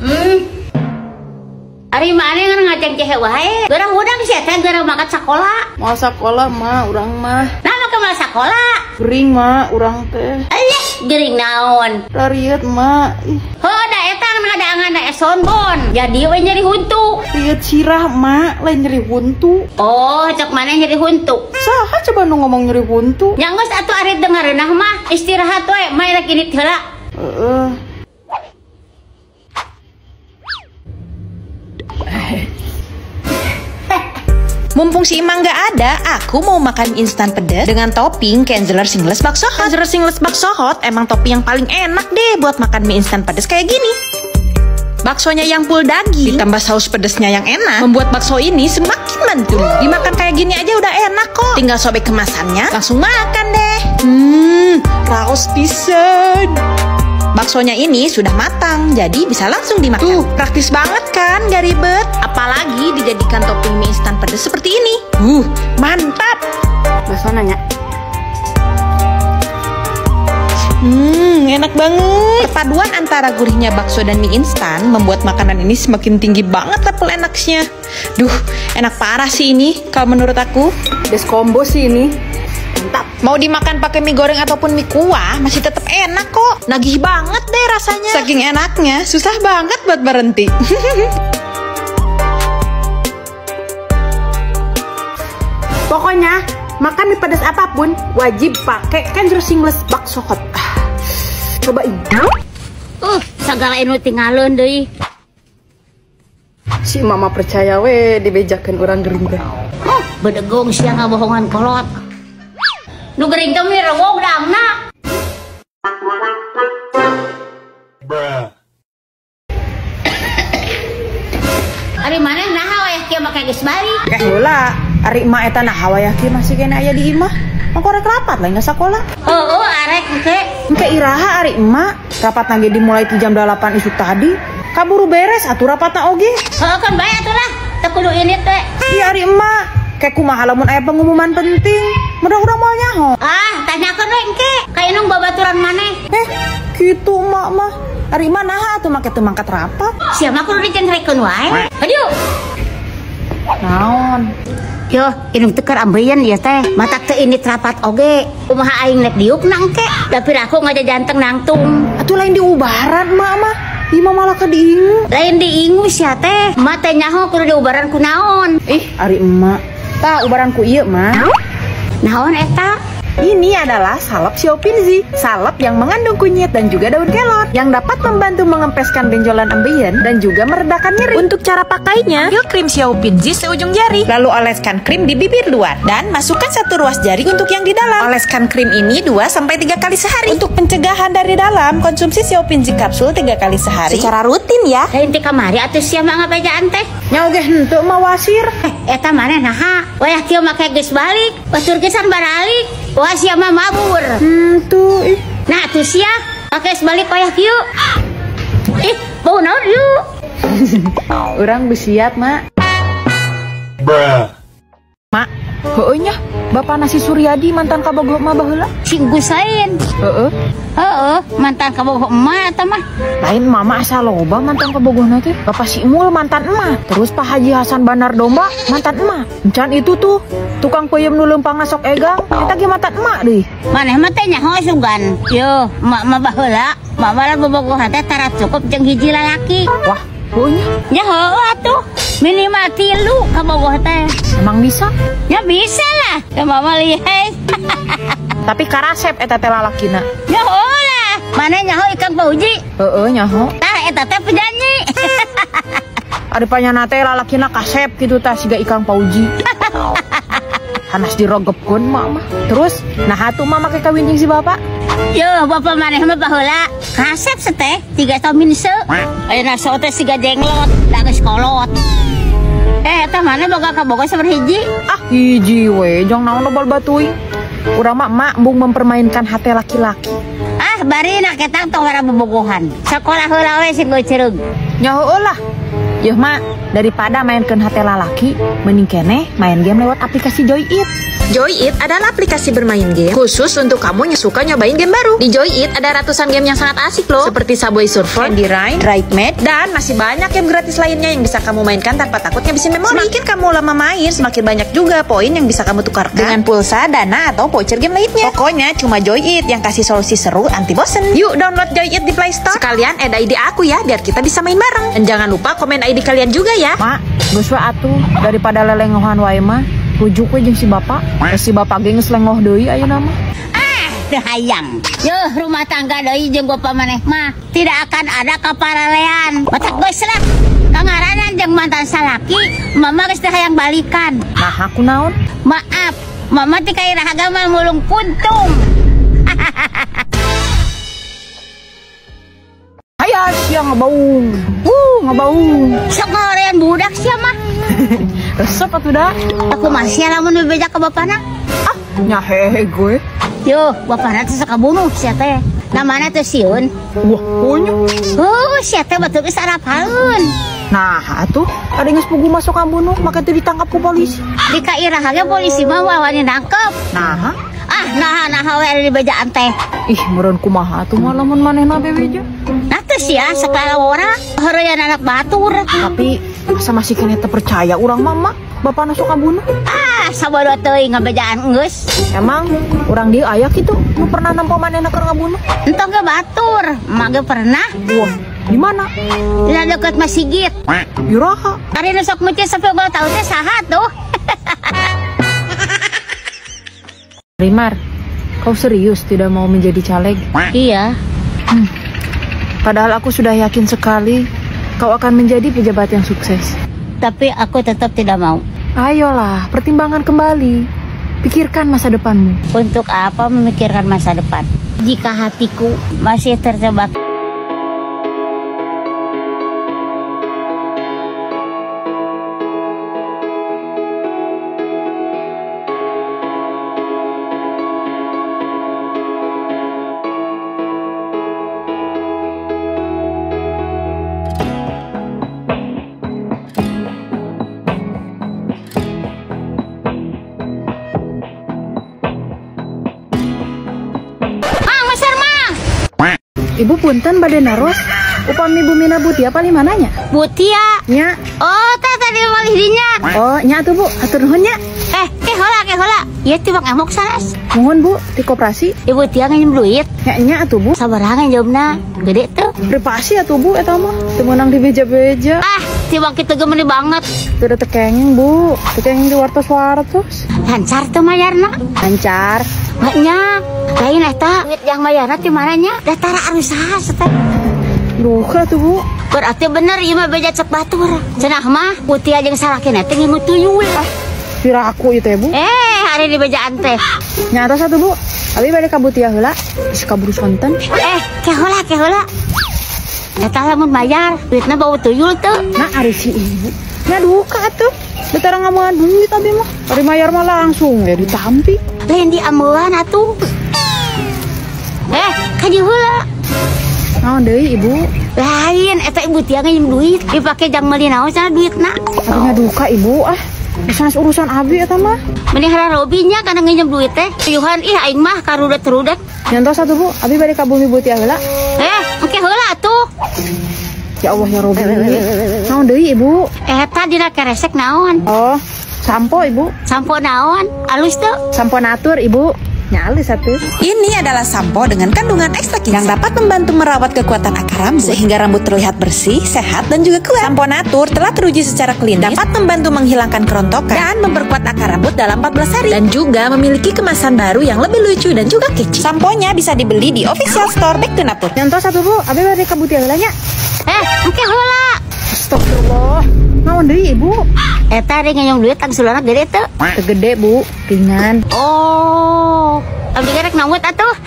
Hmm. Ari mana yang ngajak ceh wae? Gerang udang sih teh gerang makan sekolah. Mau sekolah mah, orang mah. Nama ke mal sekolah. Gering mah, orang teh. Alah, gering naon. Rariet mah. Ih, Oh, da eta ngadaangan da esonbon. Jadi we nyeri huntu. riet sirah mah, lain nyeri huntu. Oh, cek mana nyeri huntu. Saha coba nu ngomong nyeri huntu? Nyanggus atuh ari dengereunah mah istirahat we, main lagi ini heula. Heeh. Mumpung si Imang gak ada, aku mau makan mie instan pedas dengan topping Kenzeler Singles Bakso Hot. Kenzeler Singles Bakso Hot emang topping yang paling enak deh buat makan mie instan pedas kayak gini. Baksonya yang full daging, ditambah saus pedasnya yang enak, membuat bakso ini semakin mantul. Dimakan kayak gini aja udah enak kok. Tinggal sobek kemasannya, langsung makan deh. Hmm, raos pisan. Baksonya ini sudah matang, jadi bisa langsung dimakan. Tuh, praktis banget kan, gak ribet. Apalagi dijadikan topping mie instan pedas seperti ini. Uh, mantap. Bakso nanya. Hmm, enak banget. Perpaduan antara gurihnya bakso dan mie instan membuat makanan ini semakin tinggi banget level enaknya. Duh, enak parah sih ini kalau menurut aku. Des combo sih ini. Mantap. Mau dimakan pakai mie goreng ataupun mie kuah masih tetap enak kok. Nagih banget deh rasanya. Saking enaknya, susah banget buat berhenti. Pokoknya, makan mie pedas apa pun wajib pakai Kenzer Singles Bakso Hot. Ah, Cobain. Uh, segala inu tinggalin deui. Si mama percaya we dibejakan orang gerindra. Oh, bedegong sia ngabohongan kolot. Nu gering teh mi rewog dangna. Ari mana nah we kieu make geus balik. Eh heula, ari emak eta nah hawayaki masih kena aya di imah. Mangkorek rapat lah nggak sekolah. Heueuh arek engke. Engke iraha ari emak, rapat nage dimulai ti jam 8 isuk tadi. Kaburu beres atuh rapatna oge. Heueuh kan bae atuh lah. Teu kudu ini teh. Iya ari emak, kayak kumaha lamun aya pengumuman penting. Mudah-mudahan mau nyaho. Ah, tanyakeun we engke. Kayak nung babaturan maneh. Eh, gitu emak mah. Ari emak naha atuh make teu mangkat rapat. Sia mah kudu dicenrekeun wae. Aduh. Naon? Yo, ini teker ambeien ya teh. Mata teh ini terapat oge. Kumaha aing nek diuk nang ke. Tapi aku ngaja janteng nangtung. Atuh lain diubaran emak mah. Ima malah ke diingu. Lain diingus ya teh. Mata nyaho kudu diubaran ku naon. Ih, ari emak. Tah ubaranku ieu mah. Naon eta? Ini adalah salep Siopinzi, salep yang mengandung kunyit dan juga daun kelor yang dapat membantu mengempeskan benjolan ambeien dan juga meredakan nyeri. Untuk cara pakainya, ambil krim Xiaopinzi seujung jari, lalu oleskan krim di bibir luar dan masukkan satu ruas jari untuk yang di dalam. Oleskan krim ini 2 sampai 3 kali sehari. Untuk pencegahan dari dalam, konsumsi Xiaopinzi kapsul 3 kali sehari secara rutin ya. Lain ti kamari atuh sia mah ngapejaan teh. Nya oge henteu mah wasir. Eh, eta mana naha? Wayah kieu make geus balik. Batur gesan baralik. Wah sia mah mabur. Hmm, tuh ih. Nah, tuh sia make geus balik wayah kieu. Ih, bau naon yuk? Orang besiat, Mak. Mak, nya. Bapak nasi Suryadi mantan kabogoh mah baheula. Sing gusain. Heeh. Heeh, mantan kabogoh emak eta mah. Lain mama asal loba mantan kabogohna teh. Bapak si Mul mantan emak. Terus Pak Haji Hasan Bandar Domba mantan emak. Encan itu tuh tukang peyem nu leumpang ngasok egang. Eta ge mantan emak deui. Maneh mah teh nyaho sugan. Yo, emak mah baheula. Emak mah bobogoh teh tara cukup jeung hiji lalaki. Wah, heueuh nya. Nyaho atuh. Minimal tilu kabogoh teh. Emang bisa? Ya bisa lah. Ya mama lihai. Tapi karasep eta teh lalakina. Nyaho lah. Mana nyaho ikan pauji. Heeh, nyaho. Tah eta teh penyanyi. Ada panyana teh lalakina kasep gitu tah siga ikang pauji. Hanas dirogepkeun mak mah. Terus, nah atuh mah make kawin jeung si bapak. Yo, bapak maneh mah baheula. Kasep seteh tiga tahun minse. Ayeuna so teh siga jenglot, da geus kolot. Eh, eta mana boga kabogoh saberhiji? Ah, hiji we, jong naon lo batuy. Urang mah mak bung mempermainkan hati laki-laki. Ah, bari nak ketang tong wara bobogohan. Sekolah heula we sing geucereug. Nya heueuh lah. Yuh mak, daripada mainkan hati lalaki, mending kene main game lewat aplikasi Joy It. Joy It adalah aplikasi bermain game khusus untuk kamu yang suka nyobain game baru. Di Joy It ada ratusan game yang sangat asik loh, seperti Subway Surfer, Candy Ride, Drive Mate, dan masih banyak game gratis lainnya yang bisa kamu mainkan tanpa takut ngabisin memori. Semakin kamu lama main, semakin banyak juga poin yang bisa kamu tukarkan dengan pulsa, dana, atau voucher game lainnya. Pokoknya cuma Joy It yang kasih solusi seru anti bosen. Yuk download Joy It di Play Store. Sekalian add ID aku ya, biar kita bisa main bareng. Dan jangan lupa komen ID kalian juga ya. Mak, geus we atuh daripada lelengohan wae mah. Rujuk we jeung si bapak. Eh, si bapak ge geus lengoh deui ayeuna mah. Teu hayang. Yuh, rumah tangga deui jeung bapak maneh mah tidak akan ada kaparalean. Matak geus lah. Kangaranan jeung mantan salaki, mama geus hayang balikan. Nah, aku naon? Maaf, mama ti kaira agama mulung puntung. Aya sia ngabaung. Uh, ngabaung. Sok ngorean budak sia mah. Resep atuh dah. Aku masih lamun bebeja ke bapana. Ah, nyahehe gue. Yo, bapana teh sok bunuh sia teh. Namana teh Siun. Wah, ponyo. Oh, sia teh betul geus. Nah, atuh ada geus pugu masuk kambunuh, maka teu ditangkap ku polisi. Di kairah ge polisi mah wawani nangkep. Nah, Ah, nah nah we di bejaan teh. ih meureun kumaha tuh mah lamun manehna bebeja. Nah teh sia sakala ora heureun anak batur. Tapi masa masih kena terpercaya urang mama? Bapak nusuk kabunuh Ah, sabodo teuing ngabejaan geus. emang orang dia ayak itu lu pernah nampak manehna keur ngabunuh Entong ge batur, mage pernah. Wah di mana? Dina deket Masigit. Iraha Ari nu sok meucih sampai ugal tahu teh saha tuh. Rimar kau serius tidak mau menjadi caleg? Iya, padahal aku sudah yakin sekali kau akan menjadi pejabat yang sukses tapi aku tetap tidak mau. ayolah pertimbangan kembali pikirkan masa depanmu Untuk apa memikirkan masa depan? Jika hatiku masih terjebak ibu punten badan naros upami bumina butia paling mananya Butia. nya Oh, teh tadi malih dinya. oh nya tuh bu atur nuhun nya Eh, ke hola, ke hola. Iya tiba ngamuk sanes. mohon bu di koperasi Ibu Tia nginjem duit. nya nya atuh bu Sabarangan jawabna. Gede tuh. Privasi ya tuh bu, eta mah Teu meunang di beja-beja Ah, tiba kita gemeni banget. Teu ada tekenging bu Tekenging di wartos-wartos Lancar tuh mayarna. Lancar Maknya, lain eta. Duit yang mayarna di mananya? Datara anu saha. Duka tuh bu Berarti bener ieu mah beja cek batur. Cenah mah Butia jeung salakina teh ngingu tuyul. Kira aku itu ya bu Eh, hari di bejaan teh. Nyata satu bu Abi balik kabut ya heula Isi kaburu sonten Eh, ke hola, ke hola. Eta lamun bayar, duitna bau tuyul tuh. Nah ari si ibu Nya duka tuh Betara ngamuan duit abi mah Ari mayar mah langsung ya ditampi Lain di amuan atuh. Eh, kaji heula. Naon deui ibu Lain, eta ibu tia nginjem duit. Dipake jang meuli naon cenah duitna. Nya duka ibu ah Sanes urusan abi eta mah Mending hara Robinya kana nginjem duit teh. Tuyuhan ih aing mah karudet-rudet. Nyantos satu bu Abi balik ka bumi buti heula Eh, engke heula atuh. Ya Allah ya Robi Naon deui ibu Eta dina keresek naon? Oh Sampo ibu Sampo naon? Alus tuh. Sampo natur ibu Nyali satu Ini adalah sampo dengan kandungan ekstra yang dapat membantu merawat kekuatan akar rambut. Sehingga rambut terlihat bersih, sehat dan juga kuat. Sampo Natur telah teruji secara klinis. Dapat membantu menghilangkan kerontokan. Dan memperkuat akar rambut dalam 14 hari. Dan juga memiliki kemasan baru yang lebih lucu dan juga kece. Samponya bisa dibeli di official store Back to Natur. Nyantos satu bu. Abi balik ka buti heula nya Eh, engke heula. Astagfirullah Naon deui ibu Eta ada nginjem duit angsulana gede tuh. Tegede bu Ringan Oh, abdi gerek namut atuh.